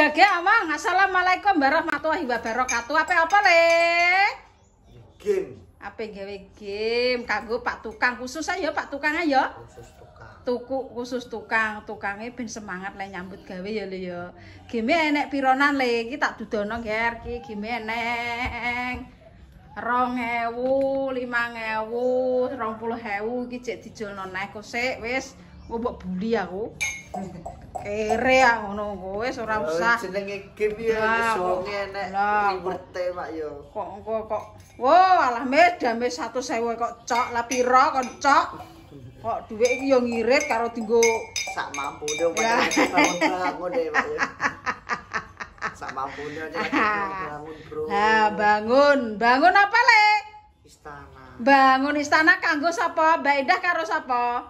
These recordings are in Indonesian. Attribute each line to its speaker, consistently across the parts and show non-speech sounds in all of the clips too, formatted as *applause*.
Speaker 1: gage amang. Assalamualaikum warahmatullahi wabarakatuh. Apa apa le?
Speaker 2: game
Speaker 1: Apa gawe game kanggo Pak Tukang khusus aja Pak Tukang aja.
Speaker 2: khusus tukang
Speaker 1: Tuku khusus tukang, tukangnya ben semangat le nyambut gawe ya le ya. Game enek pironan le, iki tak dudono ger iki game enek. rong ewu, limang ewu, rong puluh ewu, iki cek dijolno neh kok sik wis mbok buli aku. Kere ah ngono kok wis ora usah.
Speaker 2: jenenge game ya enek
Speaker 1: lah,
Speaker 2: ribete Pak yo
Speaker 1: Kok kok kok. Wo, alah mes dame 100.000 kok cok lah piro kon cok. Kok dhuwit iki yo ngirit karo dinggo
Speaker 2: sak mampune
Speaker 1: Ya.
Speaker 2: bangun bangun deh Pak yo sak mampune aja *laughs* bangun bro
Speaker 1: Ha, bangun. Bangun apa le?
Speaker 2: istana
Speaker 1: Bangun istana kanggo sapa? Mbak Indah karo sapa?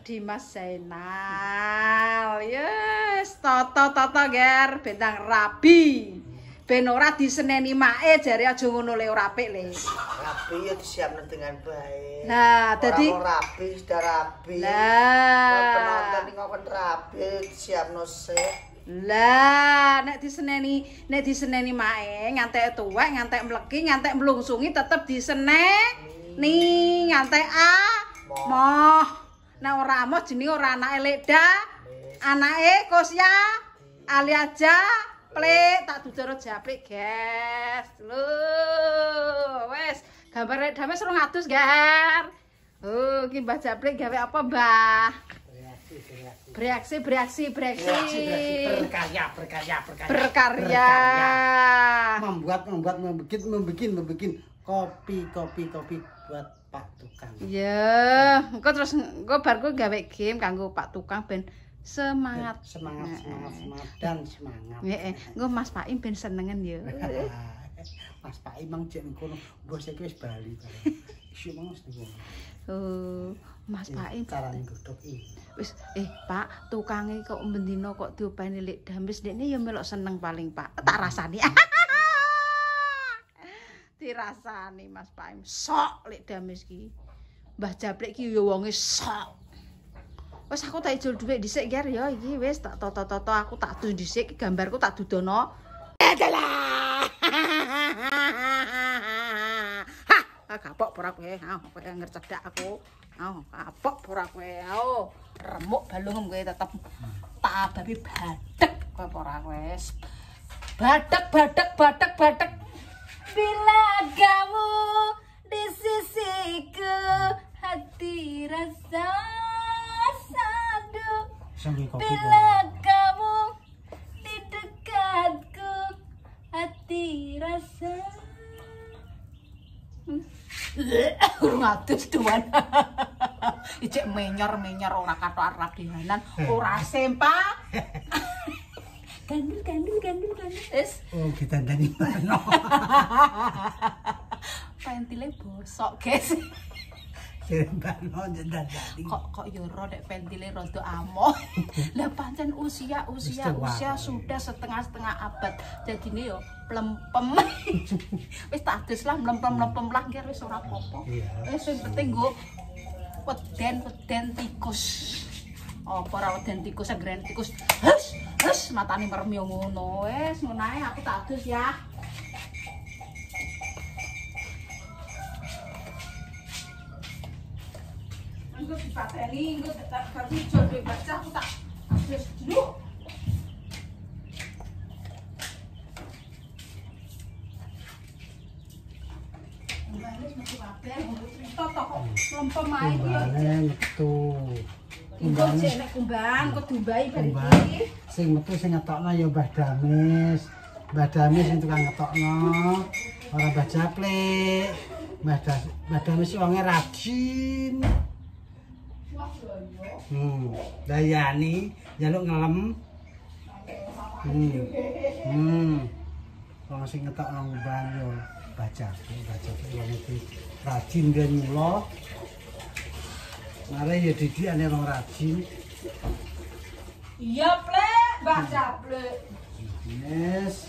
Speaker 1: Dimas Zainal. Yes, toto toto ger bentang rabi. Ben ora diseneni mae jare aja ngono le ora apik le.
Speaker 2: rapi ya disiapkan dengan baik
Speaker 1: Nah, dadi
Speaker 2: Orang rapi sudah rapi
Speaker 1: Lah.
Speaker 2: penonton ini ngomong rapi disiapno sih
Speaker 1: Lah, nek diseneni, nek diseneni mae ngantek tuwek, ngantek mleki, ngantek mlungsungi tetep diseneni, ngantek a moh. Nek ora moh jenenge ora anake Lekda, anake Kosya, Ali aja Plik tak dudoro japrik, guys. Lho, wes gambare dame 200, Gar. Oh, iki Mbah Japrik gawe apa, Mbah? Bereaksi, bereaksi, bereaksi.
Speaker 3: berkarya, berkarya, berkarya.
Speaker 1: Berkarya.
Speaker 3: Membuat, membuat, membikin, membikin, membikin kopi, kopi, kopi buat Pak Tukang.
Speaker 1: Ya, engko terus engko bar ku gawe game kanggo Pak Tukang ben semangat.
Speaker 3: Semangat, semangat, semangat, dan semangat.
Speaker 1: Heeh, engko Mas Paim ben senengen ya. *laughs*
Speaker 3: Mas Pak Imang cek kono, bos iki wis bali. Isu mesti ngono.
Speaker 1: Oh, Mas Paim
Speaker 3: carane godhog iki.
Speaker 1: wis eh Pak, tukange kok mendino kok diopeni lek damis dekne ya melok seneng paling Pak. Tak rasani. *laughs* Dirasani Mas Paim. Sok lek damis ki. Mbah Japrik ki ya wonge sok. Wes aku tak ijol dhuwit dhisik ya iki wis tak toto-toto aku tak du dhisik gambarku tak dudono. Ha, kapok pora kowe. Ah, kowe ngercedak aku. Ah, kapok pora kowe. Ah, remuk balungem kowe tetep tak ababi badek kowe kowe. wis. Badek, badek, badek, badek. Bila kamu di sisiku hati rasa sadu. Bila kamu di dekatku hati rasa Urung adus tuan. *laughs* Ijek menyor-menyor ora katok rabihanan, ora sempa. *laughs* Gandul gandul gandul gandul. Es
Speaker 3: Oh, kita dari mana? *laughs*
Speaker 1: pentile bosok, guys. Kok kok yo rodek pentile rada amoh. *laughs* Lah pancen usia usia usia sudah setengah-setengah abad. Jadine yo plempem. *laughs* wis tak adus lah mlempem-mlempem lah nggih wis ora apa-apa.
Speaker 3: Iya.
Speaker 1: Wis penting nggo weden weden tikus. Apa ora weden tikus anggeren tikus. Hus, hus matane merem yo ngono. Wis ngono ae aku tak adus ya. Engko dipateni, engko tetap kami jodoh baca aku tak adus dulu. Mbak mesti lempem ae iki yo.
Speaker 3: Kumbane metu.
Speaker 1: Engko jek nek kumbang, kok dumbai bar
Speaker 3: Kumbang.
Speaker 1: iki.
Speaker 3: Sing metu sing ngetokno ya Mbah Damis. Mbah Damis sing tukang ngetokno. Ora Mbah Japlik. Mbah Mbah Damis wonge rajin.
Speaker 1: Yo yo.
Speaker 3: Hmm, dayani jaluk ngelem. Hmm. Hmm. Wong sing ngetokno kumbang yo baca, baca wong iki rajin dia nyulo. Mare ya didikane wong rajin.
Speaker 1: Iya, Plek, Mbak Jablek.
Speaker 3: Yes.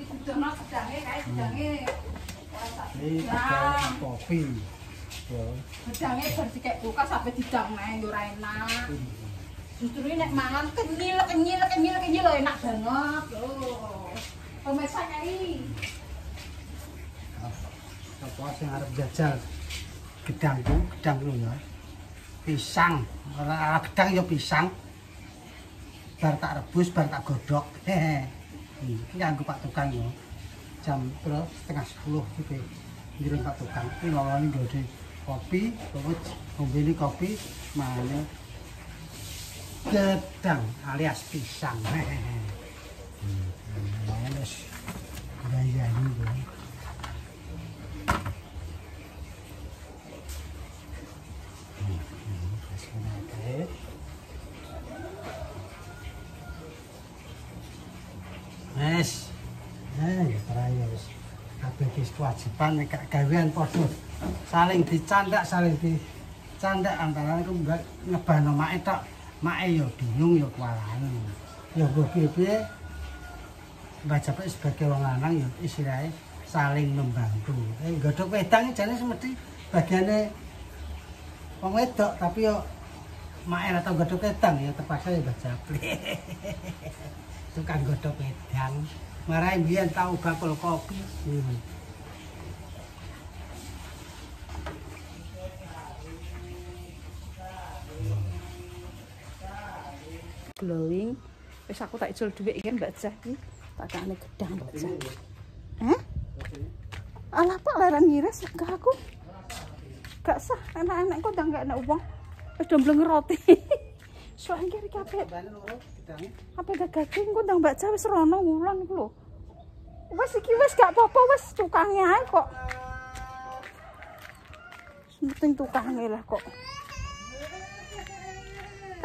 Speaker 1: Iki dono sedange kae sedange.
Speaker 3: Ini pakai kopi.
Speaker 1: Gedange dikek buka sampe didang neh yo ora enak. Justru ini nek mangan kenyil kenyil kenyil kenyil lho enak banget loh. Pemirsa nyai.
Speaker 3: apa sing arep jajal gedangku gedang lu ya pisang ora gedang ya pisang bar tak rebus bar tak Hmm, iki nganggo Pak Tukang ya jam piro setengah sepuluh iki ngirim Pak Tukang iki lolone nggone kopi terus ngombeni kopi mane gedang alias pisang hehe hmm, wis gaya ini Iki kewajiban nek gawean padha saling dicandak, saling dicandak antara iku mbak ngebano make tok. Make ya bingung kualan. Ya mbok piye-piye Mbak Japek sebagai wong lanang ya istilahnya saling membantu. Eh, godhok wedang jane semedi bagiane wong wedok tapi yo main atau godhok wedang ya terpaksa ya Mbak Japek. *laughs* tukang godhog wedang. Marai mbiyen tau bakul kopi. Hmm.
Speaker 1: Glowing. Wis aku tak ijol dhuwit iki Mbak Cah iki. Tak kane gedang Mbak Cah. Hah? Alah Pak leran ngiris enggak aku. Gak sah, enak-enak kok ndang gak enak uang. Wis do mlengeroti. *laughs* Soalnya kiri kabeh
Speaker 3: Bane loro gedang.
Speaker 1: apa daging kok ndang Mbak Cah wis rono wulan iku lho. Wis iki wis gak apa-apa wis tukangnya ae kok. Penting tukangnya lah kok.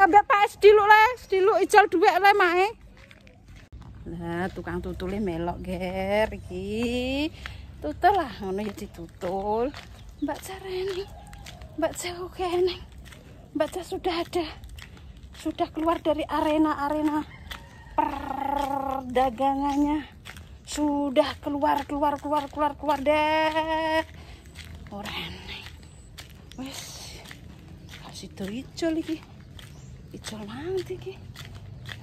Speaker 1: Kabeh Pak SD lu le, SD lu ijol dhuwit le mae. Lah tukang tutule melok ger iki. Tutul lah ngono ya ditutul. Mbak Careni. Mbak Jago keneng. Mbak Cah sudah ada. Sudah keluar dari arena-arena perdagangannya. Sudah keluar keluar keluar keluar keluar deh. Ora eneng. Wes. Kasih ijol iki. Ijol banget iki.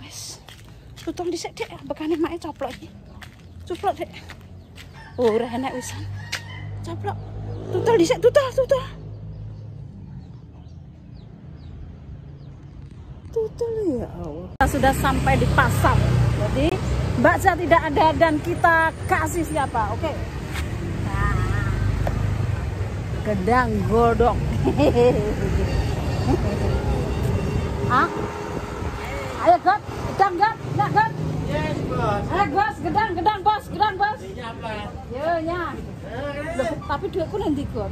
Speaker 1: Wes. Tutul dhisik Dek, bekane mae coplok iki. Coplok Dek. Oh, ora enak wisan. Coplok. Tutul dhisik, tutul, tutul. Tutul ya Allah. Kita sudah sampai di pasar. Jadi Mbak Ca tidak ada dan kita kasih siapa? Oke. Nah. Gedang godok. *laughs* Hah? Ayo God, gedang God, ya God.
Speaker 3: Yes, Bos.
Speaker 1: Ayo bos, gedang, gedang bos, gedang bos.
Speaker 3: Ini apa?
Speaker 1: Yo nya. Loh, tapi duitku nanti God.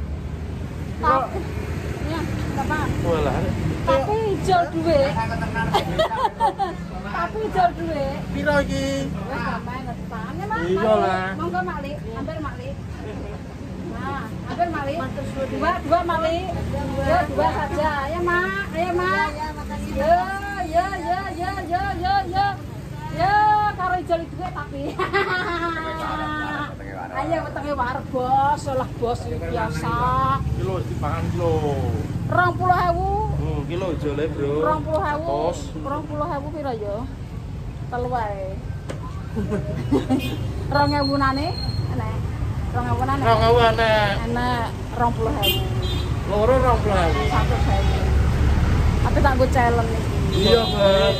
Speaker 1: Tapi, ya, apa?
Speaker 4: Walah.
Speaker 1: Tapi jual duit. tapi jual duit.
Speaker 4: Piro iki?
Speaker 1: Wes sampean ngetane Mak.
Speaker 4: Iya lah.
Speaker 1: Monggo Mak Li, hampir Mak Li. Nah, hampir Mak Li. Dua, dua Mak Li. Yo, dua saja. Ayo Mak, ayo Mak. Yo, yo, yo, yo, yo, yo, yo. Yo, karo ijol duit tapi. *laughs* Ayo wetenge wareg bos, olah bos iki biasa.
Speaker 4: Kilo dipangan kilo.
Speaker 1: 20.000.
Speaker 4: Hmm, kilo jole, Bro.
Speaker 1: 20.000.
Speaker 4: Tos.
Speaker 1: 20.000 piro yo? Telu wae. *laughs* 2000 nane? Enak. 2000 nane?
Speaker 4: Rong ewu.
Speaker 1: Enak 20.000.
Speaker 4: Loro rong puluh ewu.
Speaker 1: 100.000. Tapi tak gue challenge nih.
Speaker 4: Iya, Beb.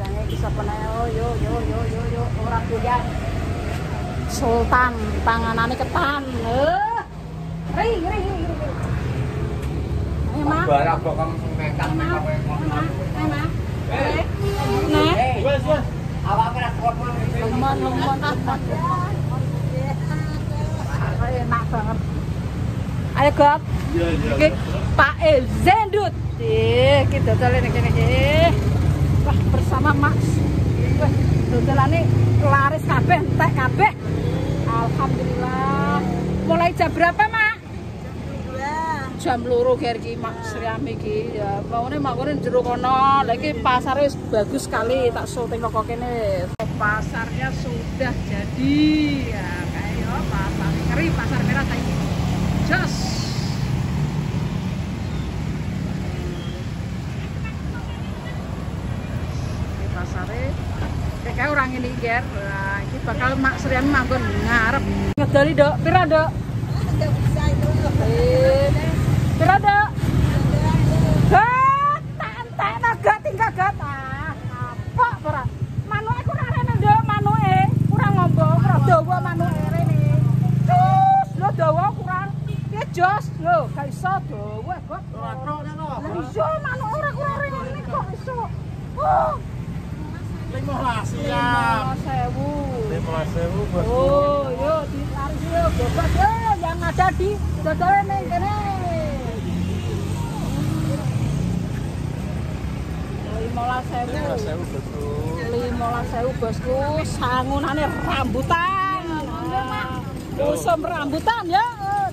Speaker 1: Nah, iki sapa nae? Oh, yo yo yo yo yo ora kuyang. Sultan, tanganane ketan. Eh. Ri, ri, ri.
Speaker 2: Barang bokong mekan
Speaker 1: Ayo, Mak. Ayo, Mak. Ayo, Mak.
Speaker 2: Eh.
Speaker 1: Nah,
Speaker 4: Wes, wes.
Speaker 2: Awak kena kuat
Speaker 1: lemon, lemon. Enak banget. Ayo, Gop.
Speaker 4: Iya, iya.
Speaker 1: Pak E Zendut. Ih, kita dolen iki iki. Wah, bersama Mas. Wah, dodelane laris kabeh, entek kabeh. Alhamdulillah. Mulai jam berapa, Mak? Jam loro ger iki Mak Sriami iki. Ya, maune makune jero kono. Lah iki pasare wis bagus sekali, tak syuting kok kene. Pasarnya sudah jadi. Ya, kayak pasar ngeri pasar merah tadi. Jos. pasare. Ini ger, nah, ini bakal mak serian manggon ngarep. Ngedali dok, pira dok? Eh, Pira dok? Gat, tak entek naga tinggal gat. Ah, apa ora? Manuke kurang rene nduk, manuke kurang ngombo, kurang dawa manuke rene. Cus, lho dawa kurang. Piye jos? Lho, gak iso dawa kok. Lah iya manuke ora kurang rene kok iso. Oh,
Speaker 4: Lima
Speaker 1: lima sewu.
Speaker 4: Lima sewu bosku.
Speaker 1: Oh, yo di laris yo bebas yo yang ada di dodole ning kene. Lima sewu.
Speaker 4: Lima sewu bosku.
Speaker 1: lima sewu bosku sangunane rambutan rambutan ya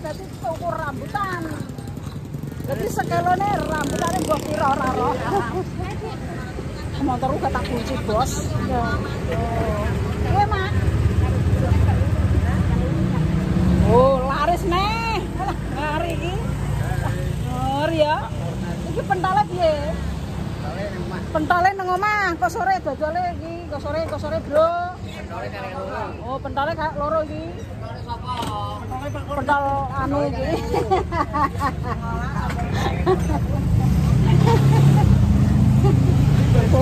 Speaker 1: jadi tuku rambutan jadi sekelone rambutane mbok kira ora ora motorku kata kunci bos Kowe mak Oh, laris nih. Hari iki. Oh, ya. Iki pentale piye? Pentale nang omah, kok sore dodole iki, kok sore, kok sore, Bro. Oh, pentale kayak loro iki. Pental anu iki. *laughs*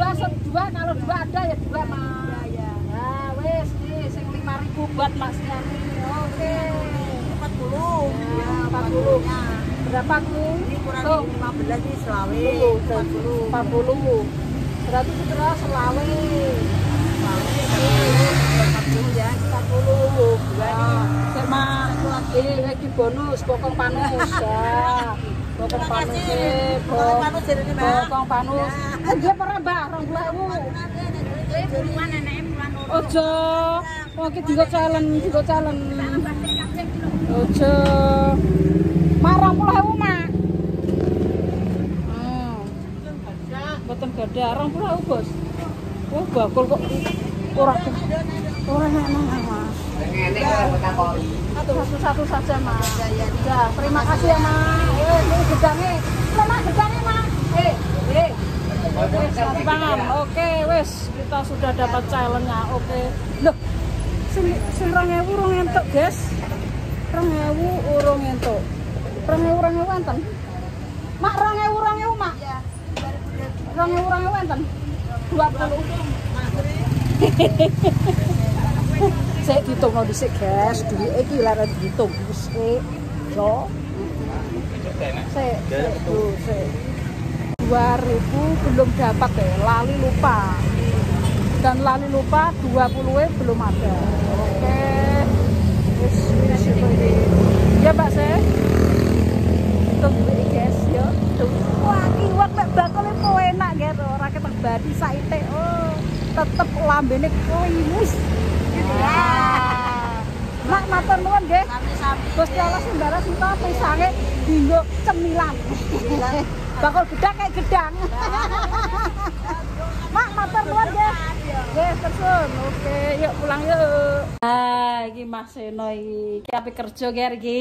Speaker 1: Dua set dua kalau dua ada ya dua mak. Ya Nah, wes nih sing lima ribu buat Mas Yani. Oke. Empat puluh. Empat puluh. Berapa ku? Tuh.
Speaker 5: lima belas nih selawe
Speaker 1: Empat puluh. Empat puluh. Berarti itu terus selawe.
Speaker 5: ya
Speaker 1: ini lagi bonus pokok panus ya. Pokok panus
Speaker 5: Pokok panus ini.
Speaker 1: Pokok panus. Eh dia pernah mbak rong puluh ewu. Ojo, iki digo challenge, digo challenge. Ojo. Mak rong puluh mak. Hmm. Boten gada rong puluh ewu bos. Oh bakul kok ora ora enak mas. Satu-satu saja mas. Ya, terima kasih ya mas. Eh, gedangnya. Mana gedangnya mas? Eh, eh. Gampang. Oke, wes kita sudah dapat challenge-nya. Oke. Loh, sing 2000 urung entuk, Guys. 2000 urung entuk. 2000 2000 enten. Mak 2000 2000, Mak. Iya. 2000 2000 enten. 20. Saya ditunggu dhisik, Guys. Duit iki laren dihitung dhisik. Yo. Saya, saya. 2000 belum dapat ya, lali lupa. Dan lali lupa 20 -nya belum ada. Oke. Wis wis iki. Ya, Mbak saya. Tunggu iki, guys, ya. Tuh. Wah, kiwak nek bakule kok enak ya, ora ketek badi saite. Oh, tetep lambene klimis. Ya. Mak matur nuwun nggih. Gusti Allah sembara sinta pisange dinggo cemilan. Bakal gedang kayak gedang. *laughs* Mak matur nuwun nggih. Nggih, tersun. Oke, yuk pulang yuk. Ah, iki Mas Seno iki. Iki ape kerja ger iki?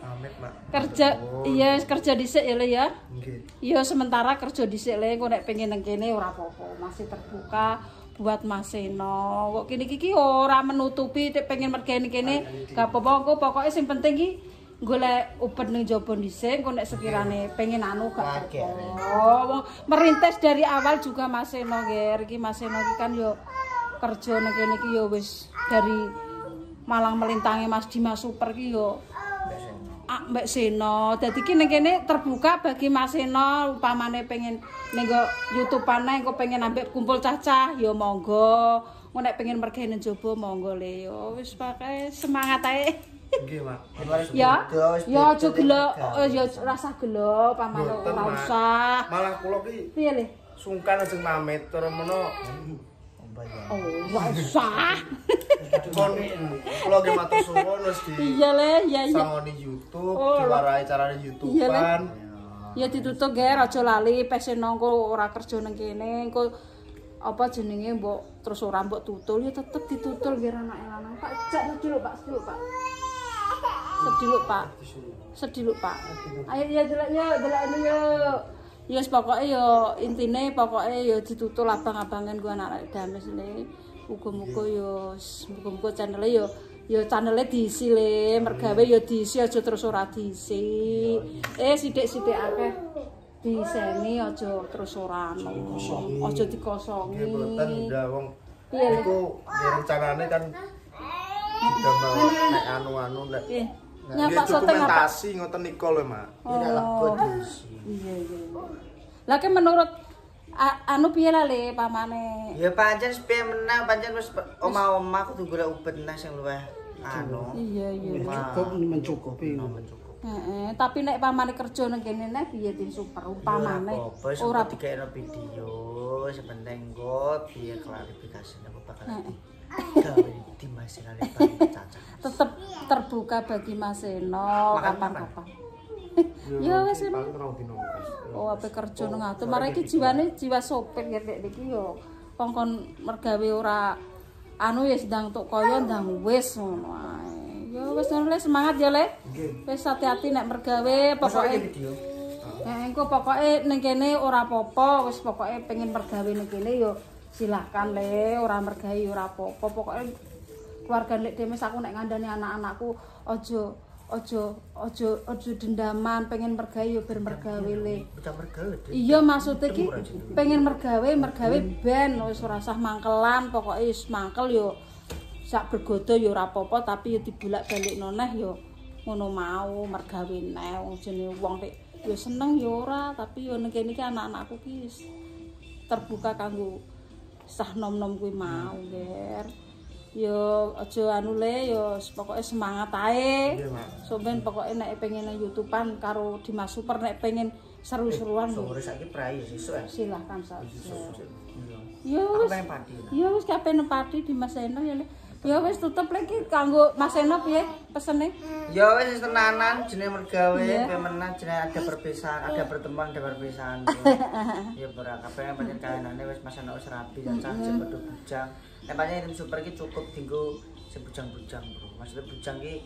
Speaker 3: Amit, Mak.
Speaker 1: Kerja iya kerja dhisik ya Le ya.
Speaker 3: Nggih.
Speaker 1: Iya sementara kerja dhisik le engko nek pengen nang kene ora apa-apa, masih terbuka buat Mas Seno. Kok kene iki ora menutupi nek pengen mergane kene gak apa-apa engko pokoke sing penting iki golek upet ning jaba dhisik engko nek sekirane pengen anu gak. Wong merintis dari awal juga Mas Seno ger iki Mas Seno iki kan yo kerja nang kene iki yo wis dari Malang melintangi Mas Dimas Super ki yo Ah, Mbak Seno. Dadi ki ning kene terbuka bagi Mas Seno upamane pengen ning go YouTube-ane engko pengen ambek kumpul cacah ya monggo. Engko nek pengen mergane njaba monggo le. Ya wis pakai semangat ae.
Speaker 3: Nggih, Mak.
Speaker 1: Ya. Ya aja gelo, oh, ya rasa gelo
Speaker 3: Mboten,
Speaker 1: ora usah.
Speaker 3: Malah kula ki
Speaker 1: Piye le?
Speaker 4: sungkan aja mamit terus mono
Speaker 1: Oh, ora usah.
Speaker 4: kon kula ge matur suwun wis di
Speaker 1: Iya le, ya ya.
Speaker 4: sangoni YouTube,
Speaker 1: Oh,
Speaker 4: diwarai carane
Speaker 1: Iya,
Speaker 4: YouTubean.
Speaker 1: Ya ditutup ge aja lali pesen nongko ora kerja nang kene engko apa jenenge mbok terus ora mbok tutul ya tetep ditutul ge anake lanang. Pak jak sedih lho Pak, lho Pak. Sedih lho Pak. Sedih lho Pak. Ayo ya delok ya, delok ini yo. Ya yes, pokoke yo intine pokoke yo ditutul abang-abangan gua anak dames le. Muga-muga yo muga-muga channel yo yo channelnya diisi le, mergawe yo diisi aja terus ora diisi. Eh sithik-sithik akeh diseni aja terus ora anu. Aja dikosongi.
Speaker 4: Iku nggih rencanane kan udah mau nek anu-anu
Speaker 1: Piye?
Speaker 4: nek
Speaker 1: Nyapa
Speaker 4: nggih
Speaker 1: sote ngapa?
Speaker 4: dokumentasi ngoten niku lho, Mak.
Speaker 1: Oh. Iya iya. Lah ki menurut a- anu piye lah le pamane?
Speaker 2: Ya pancen sepiye menang pancen wis omah-omah kudu golek ubet nang sing luwih anu.
Speaker 1: Iya iya.
Speaker 3: cukup mencukupi
Speaker 1: Heeh, tapi nek pamane kerja nang kene nek piye tim super upamane
Speaker 2: Apa wis
Speaker 1: ora
Speaker 2: dikekno video, sepenting kok piye klarifikasi apa bakal gawe di caca.
Speaker 1: tetep terbuka bagi Mas Eno kapan-kapan. Ya wis. Oh, ape kerja nang atuh. Mare iki jiwane jiwa sopir ya dek iki yo. Kongkon mergawe ora anu ya sedang tuk kaya ndang wis ngono ae. Ya wis le semangat ya le. Wis hati-hati nek mergawe pokoke. Nek engko pokoke ning kene ora apa-apa, wis pokoke pengen mergawe ning kene yo silahkan le, ora mergawe ora apa-apa. Pokoke keluarga lek demes aku nek ngandani anak-anakku aja aja aja aja dendaman, pengen mergawe yo ber mergawe le. Iya. Maksudnya ki pengen mergawe mergawe ben wis ora usah mangkelan pokoke wis mangkel yo. Sak bergodo yo ora apa-apa tapi yo dibulak-balik noneh yo ngono mau mergawe neh wong jenenge wong nek yo seneng yo ora. Tapi yo ning kene iki anak-anakku ki terbuka kanggo sah nom-nom kuwi mau ger yo aja anu le yo pokoke semangat ae sampeyan pokoke nek pengen YouTubean karo Dimas Super nek pengen seru-seruan yo
Speaker 2: Sore saiki prai sesuk ya.
Speaker 1: silahkan saja.
Speaker 2: Iya.
Speaker 1: Ya
Speaker 2: Aku
Speaker 1: wis, ya wis kabeh nepati di Mas Eno ya. Le. Ya wis tutup lagi kanggo Mas Eno piye pesene?
Speaker 2: Ya wis tenanan jenenge mergawe,
Speaker 1: Iya.
Speaker 2: pemenan jenenge ada perpisahan, ada pertemuan, ada perpisahan. ya ora kabeh pancen kahanane wis masana wis rapi dan saja padha bujang. Pancen tim super cukup dinggo sing bujang-bujang, Bro. Maksudnya bujang iki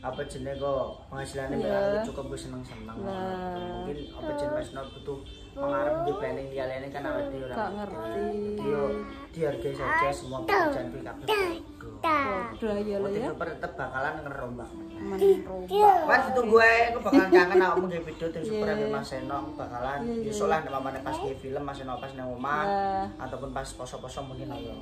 Speaker 2: apa jenenge kok penghasilannya yeah. cukup gue seneng-seneng.
Speaker 1: Lah.
Speaker 2: Mungkin apa jenenge Mas butuh mengharap di planning liyane kan awake dhewe ora.
Speaker 1: Gak ngerti.
Speaker 2: Yo dihargai saja semua pekerjaan kabeh. padha.
Speaker 1: Padha ya
Speaker 2: Tim
Speaker 1: ya.
Speaker 2: tetep bakalan ngerombak.
Speaker 1: Menrombak.
Speaker 2: Mas itu gue, aku bakalan kangen awakmu nge video tim super
Speaker 1: Iya.
Speaker 2: yeah. Mas Seno bakalan
Speaker 1: Iya, iya.
Speaker 2: besok lah namanya pas di film Mas Seno pas nang omah ataupun pas poso-poso mungkin ayo.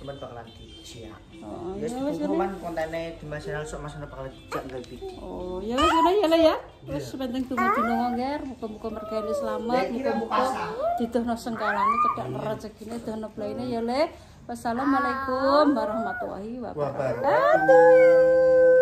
Speaker 2: Cuman bakalan dijak.
Speaker 1: Oh,
Speaker 2: Ya
Speaker 1: ya wis
Speaker 2: kan kontennya di Mas Seno sok Mas Seno bakalan dijak nge video.
Speaker 1: Oh, ya wis ya le ya. Wis penting tunggu dino ngger, muga-muga mergane selamat, muga-muga didono sengkalane cedak rezekine dono blaine ya le. Wassalamualaikum warahmatullahi wabarakatuh.